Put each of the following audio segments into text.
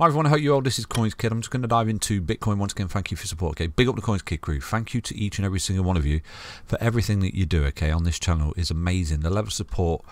Hi everyone, I hope you all. This is CoinsKid. I'm just going to dive into Bitcoin once again. Thank you for support. Okay, big up the CoinsKid crew. Thank you to each and every single one of you for everything that you do. Okay, on this channel is amazing. The level of support,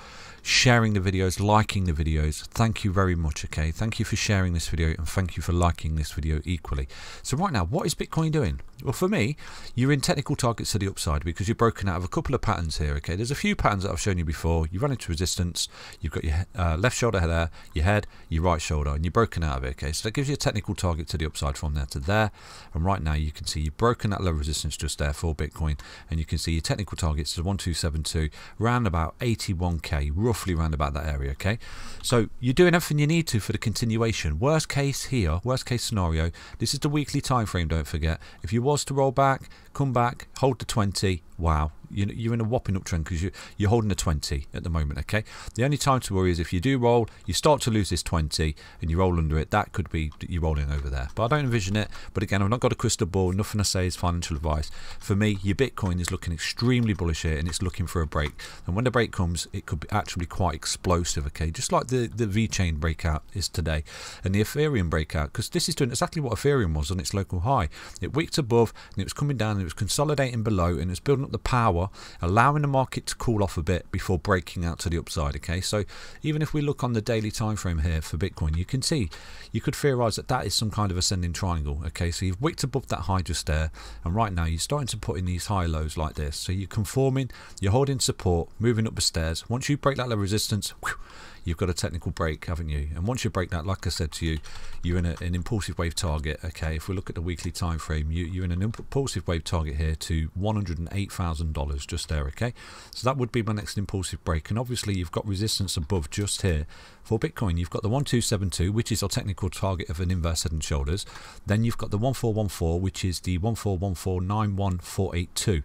sharing the videos, liking the videos. Thank you very much. Okay, thank you for sharing this video and thank you for liking this video equally. So right now, what is Bitcoin doing? Well, for me, you're in technical targets to the upside because you're broken out of a couple of patterns here. Okay, there's a few patterns that I've shown you before. You run into resistance. You've got your uh, left shoulder there, your head, your right shoulder, and you're broken out of it. Okay, so that gives you a technical target to the upside from there to there. And right now, you can see you've broken that low resistance just there for Bitcoin, and you can see your technical targets to 1272, round about 81k, roughly round about that area. Okay, so you're doing everything you need to for the continuation. Worst case here, worst case scenario. This is the weekly time frame. Don't forget. If you was to roll back, come back, hold the 20. Wow, you're in a whopping uptrend because you're holding a 20 at the moment. Okay, the only time to worry is if you do roll, you start to lose this 20 and you roll under it. That could be you rolling over there, but I don't envision it. But again, I've not got a crystal ball. Nothing I say is financial advice. For me, your Bitcoin is looking extremely bullish here and it's looking for a break. And when the break comes, it could be actually quite explosive. Okay, just like the the VeChain breakout is today and the Ethereum breakout, because this is doing exactly what Ethereum was on its local high. It wicked above and it was coming down and it was consolidating below and it's building up the power, allowing the market to cool off a bit before breaking out to the upside. Okay, so even if we look on the daily time frame here for Bitcoin, you can see you could theorize that that is some kind of ascending triangle. Okay, so you've wicked above that high just there, and right now you're starting to put in these high lows like this. So you're conforming, you're holding support, moving up the stairs. Once you break that level resistance, whew, you've got a technical break, haven't you? And once you break that, like I said to you, you're in a, an impulsive wave target. Okay, if we look at the weekly time frame, you, you're in an impulsive wave target here to $108,000 just there. Okay, so that would be my next impulsive break. And obviously, you've got resistance above just here for Bitcoin. You've got the 1272, which is our technical target of an inverse head and shoulders. Then you've got the 1414, which is the 141491482.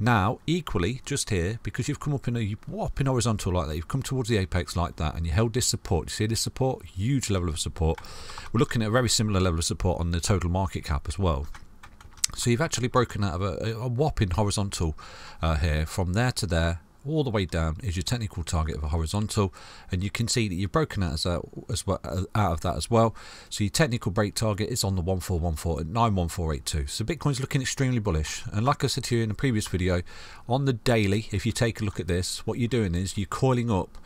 Now, equally, just here, because you've come up in a whopping horizontal like that, you've come towards the apex like that, and you held this support. You see this support? Huge level of support. We're looking at a very similar level of support on the total market cap as well. So you've actually broken out of a, a whopping horizontal uh, here from there to there all the way down is your technical target of a horizontal and you can see that you've broken out as, a, as well, uh, out of that as well so your technical break target is on the 1414 at 91482 so bitcoin's looking extremely bullish and like i said to you in a previous video on the daily if you take a look at this what you're doing is you're coiling up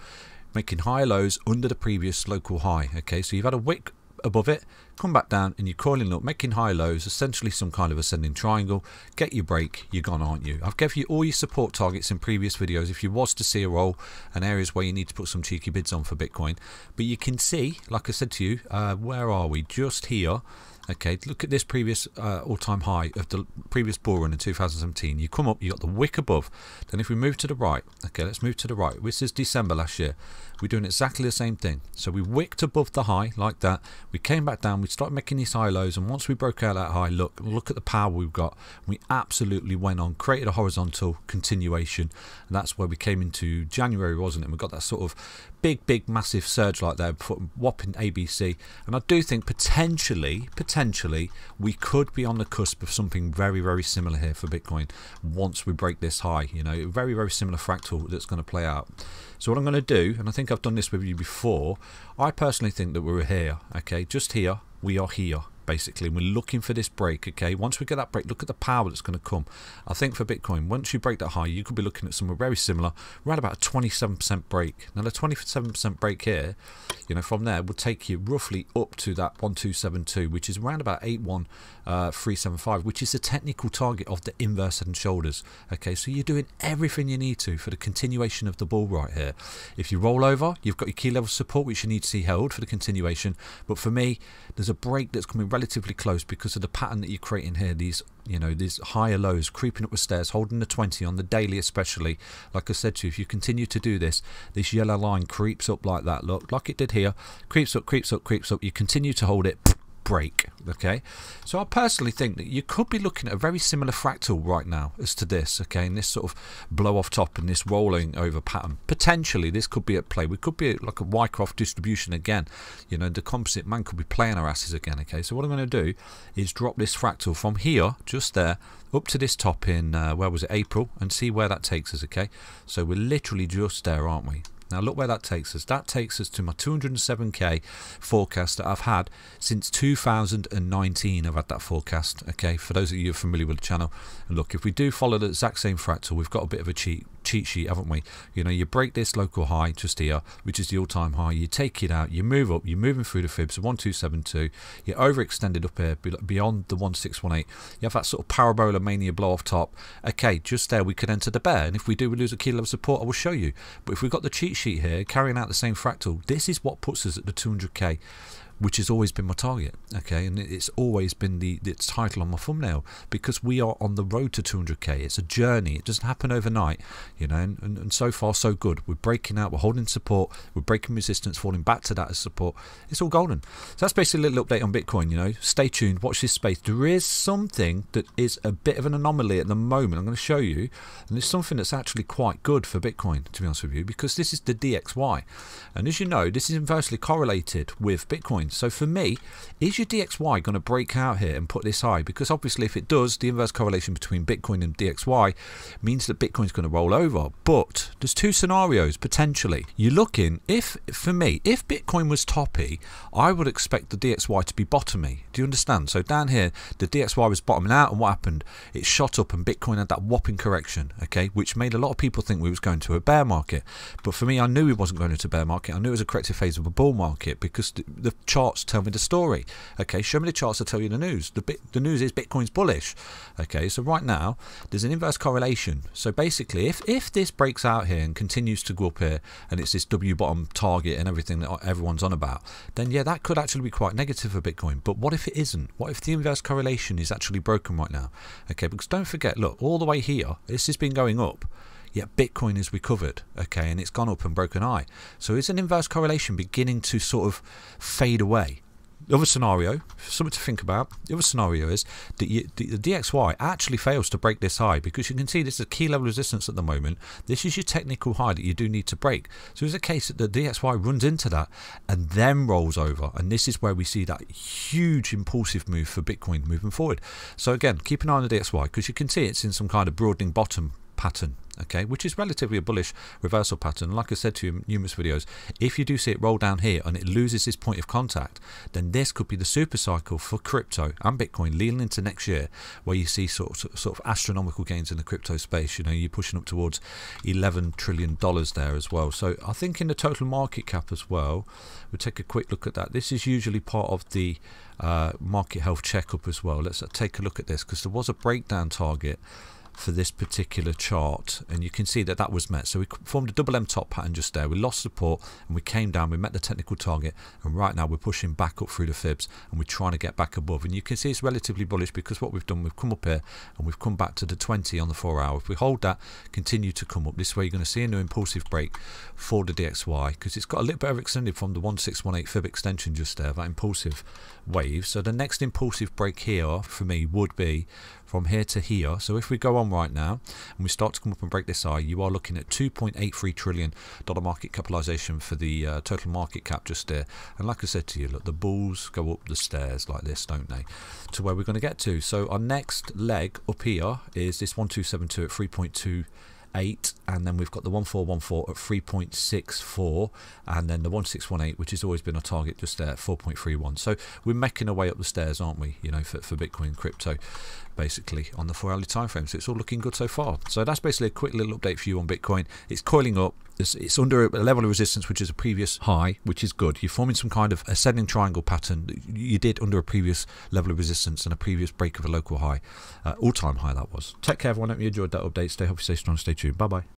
making high lows under the previous local high okay so you've had a wick above it, come back down and you're coiling up, making high lows, essentially some kind of ascending triangle, get your break, you're gone, aren't you? I've given you all your support targets in previous videos if you was to see a roll and areas where you need to put some cheeky bids on for Bitcoin. But you can see, like I said to you, uh, where are we? Just here. Okay, look at this previous uh, all-time high of the previous bull run in 2017. You come up, you got the wick above. Then if we move to the right, okay, let's move to the right. This is December last year. We're doing exactly the same thing. So we wicked above the high like that. We came back down. We started making these high lows, and once we broke out that high, look, look at the power we've got. We absolutely went on, created a horizontal continuation, and that's where we came into January, wasn't it? And we got that sort of big, big, massive surge like that, whopping ABC. And I do think potentially, potentially, we could be on the cusp of something very, very similar here for Bitcoin once we break this high. You know, very, very similar fractal that's going to play out. So what I'm going to do, and I think I've done this with you before, I personally think that we're here, okay, just here, we are here basically. We're looking for this break, okay? Once we get that break, look at the power that's going to come. I think for Bitcoin, once you break that high, you could be looking at somewhere very similar, right about a 27% break. Now, the 27% break here, you know, from there would take you roughly up to that 1272, which is around about 81375, uh, which is the technical target of the inverse head and shoulders, okay? So you're doing everything you need to for the continuation of the ball right here. If you roll over, you've got your key level support, which you need to see held for the continuation. But for me, there's a break that's coming relatively close because of the pattern that you're creating here. These, you know, these higher lows creeping up the stairs, holding the 20 on the daily, especially. Like I said to you, if you continue to do this, this yellow line creeps up like that. Look, like it did here, creeps up, creeps up, creeps up. You continue to hold it break. Okay, so I personally think that you could be looking at a very similar fractal right now as to this. Okay, and this sort of blow off top and this rolling over pattern. Potentially, this could be at play. We could be like a Wyckoff distribution again. You know, the composite man could be playing our asses again. Okay, so what I'm going to do is drop this fractal from here, just there, up to this top in uh, where was it April, and see where that takes us. Okay, so we're literally just there, aren't we? Now look where that takes us. That takes us to my 207k forecast that I've had since 2019. I've had that forecast. Okay, for those of you familiar with the channel, and look, if we do follow the exact same fractal, we've got a bit of a cheat cheat sheet, haven't we? You know, you break this local high just here, which is the all-time high. You take it out, you move up, you're moving through the fibs, 1272. You're overextended up here beyond the 1618. You have that sort of parabola mania blow off top. Okay, just there we could enter the bear, and if we do, we lose a key level support. I will show you. But if we've got the cheat sheet here, carrying out the same fractal, this is what puts us at the 200k which has always been my target. Okay, and it's always been the its title on my thumbnail because we are on the road to 200k. It's a journey. It doesn't happen overnight, you know. And, and, and so far, so good. We're breaking out. We're holding support. We're breaking resistance, falling back to that as support. It's all golden. So that's basically a little update on Bitcoin. You know, stay tuned. Watch this space. There is something that is a bit of an anomaly at the moment. I'm going to show you, and it's something that's actually quite good for Bitcoin, to be honest with you, because this is the DXY, and as you know, this is inversely correlated with Bitcoin. So for me, is your DXY going to break out here and put this high? Because obviously if it does, the inverse correlation between Bitcoin and DXY means that Bitcoin's going to roll over. But there's two scenarios potentially. You're looking, if for me, if Bitcoin was toppy, I would expect the DXY to be bottomy. Do you understand? So down here, the DXY was bottoming out and what happened? It shot up and Bitcoin had that whopping correction, okay, which made a lot of people think we was going to a bear market. But for me, I knew we wasn't going into a bear market. I knew it was a corrective phase of a bull market because the, the chart charts tell me the story. Okay, show me the charts to tell you the news. The, bit, the news is Bitcoin's bullish. Okay, so right now there's an inverse correlation. So basically, if if this breaks out here and continues to go up here, and it's this W bottom target and everything that everyone's on about, then yeah, that could actually be quite negative for Bitcoin. But what if it isn't? What if the inverse correlation is actually broken right now? Okay, because don't forget, look, all the way here, this has been going up yet Bitcoin has recovered, okay, and it's gone up and broken high. So is an inverse correlation beginning to sort of fade away? The other scenario, something to think about, the other scenario is that you, the, the, DXY actually fails to break this high because you can see this is a key level resistance at the moment. This is your technical high that you do need to break. So it's a case that the DXY runs into that and then rolls over. And this is where we see that huge impulsive move for Bitcoin moving forward. So again, keep an eye on the DXY because you can see it's in some kind of broadening bottom pattern okay, which is relatively a bullish reversal pattern. Like I said to you in numerous videos, if you do see it roll down here and it loses this point of contact, then this could be the super cycle for crypto and Bitcoin leading into next year, where you see sort of, sort of astronomical gains in the crypto space. You know, you're pushing up towards 11 trillion dollars there as well. So I think in the total market cap as well, we'll take a quick look at that. This is usually part of the uh, market health checkup as well. Let's take a look at this because there was a breakdown target for this particular chart and you can see that that was met. So we formed a double M top pattern just there. We lost support and we came down we met the technical target and right now we're pushing back up through the fibs and we're trying to get back above. And you can see it's relatively bullish because what we've done we've come up here and we've come back to the 20 on the 4 hour. If we hold that continue to come up. This way you're going to see a new impulsive break for the DXY because it's got a little bit of extended from the 1618 fib extension just there that impulsive wave. So the next impulsive break here for me would be from here to here. So if we go on right now and we start to come up and break this high, you are looking at 2.83 trillion dollar market capitalization for the uh, total market cap just there. And like I said to you, look, the bulls go up the stairs like this, don't they? To where we're going to get to. So our next leg up here is this 1272 at 3.2 8 and then we've got the 1414 at 3.64 and then the 1618 which has always been a target just there at 4.31 so we're making our way up the stairs aren't we you know for, for bitcoin crypto basically on the four hourly time frame so it's all looking good so far. So that's basically a quick little update for you on bitcoin. It's coiling up it's, under a level of resistance which is a previous high which is good. You're forming some kind of ascending triangle pattern. You did under a previous level of resistance and a previous break of a local high. Uh, all-time high that was. Take care everyone. Hope you enjoyed that update. Stay healthy stay strong stay tuned. Bye bye